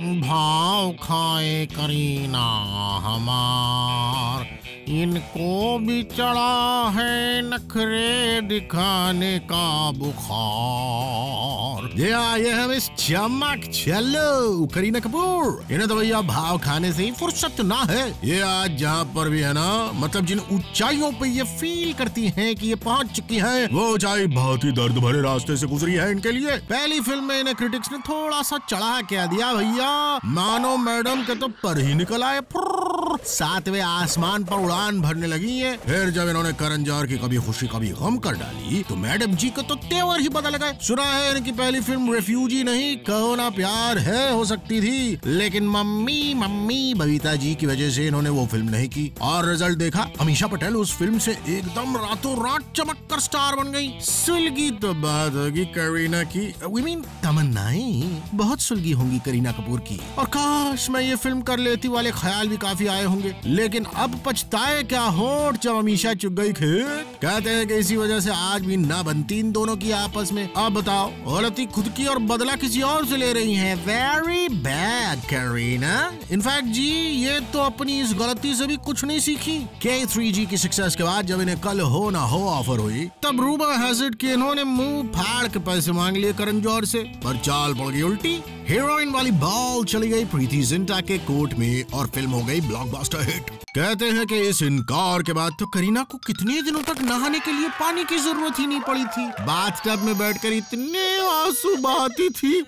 भाव खाए करीना हमार। इनको भी चढ़ा है नखरे दिखाने का बुखार। ये आए हम इस चमक चलो, करीना कपूर, इन्हें तो भैया भाव खाने से ही फुर्सत ना है। ये आज जहाँ पर भी है ना मतलब जिन ऊंचाइयों पे ये फील करती हैं कि ये पहुँच चुकी हैं, वो ऊंचाई बहुत ही दर्द भरे रास्ते से गुजरी है इनके लिए। पहली फ़िल्म में इन्हें क्रिटिक्स ने थोड़ा सा चढ़ा क्या दिया भैया? मानो मैडम के तो पर ही निकल आए। सातवें आसमान पर उड़ान भरने लगी है। फिर जब इन्होंने करण जौहर की कभी खुशी, कभी गम कर डाली तो मैडम जी को तो तेवर ही बदल गए। सुना है इनकी पहली फ़िल्म रेफ्यूजी नहीं, कहो ना प्यार है, हो सकती थी। लेकिन मम्मी मम्मी, बबीता जी की वजह से इन्होंने वो फ़िल्म नहीं की। और रिज़ल्ट देखा अमीशा पटेल उस फ़िल्म से एकदम रातों रात चमक कर स्टार बन गई। सुलगी तो बात होगी करीना की। वी मीन तमन्नाएँ, बहुत सुलगी होंगी करीना कपूर की। और काश मैं ये फ़िल्म कर लेती वाले ख्याल भी काफ़ी आए होंगे। लेकिन अब पछताए क्या होठ जब अमीशा चुग गई खेत। कहते हैं कि इसी वजह से आज भी ना बनती इन दोनों की आपस में। अब बताओ गलती खुद की और बदला किसी और से ले रही है। Very bad Kareena in fact जी, ये तो अपनी इस गलती से भी कुछ नहीं सीखी। के थ्री जी की सक्सेस के बाद जब इन्हें कल हो ना हो ऑफ़र हुई, तब रूबा हैजिड के इन्होंने मुँह फाड़ के पैसे मांग लिए करण जौहर से। पर चाल पड़ गई उल्टी। हीरोइन वाली बॉल चली गई प्रीति जिंटा के कोर्ट में और फ़िल्म हो गई ब्लॉकबस्टर हिट कहते हैं कि इस इनकार के बाद तो करीना को कितने दिनों तक नहाने के लिए पानी की ज़रूरत ही नहीं पड़ी थी। बाथ टब में बैठकर इतने आँसू बहाती थी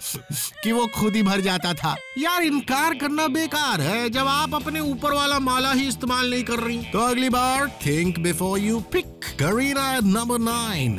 कि वो खुद ही भर जाता था। यार इनकार करना बेकार है। जब आप अपने ऊपर वाला माला ही इस्तेमाल नहीं कर रही। तो अगली बार think before you pick Kareena number nine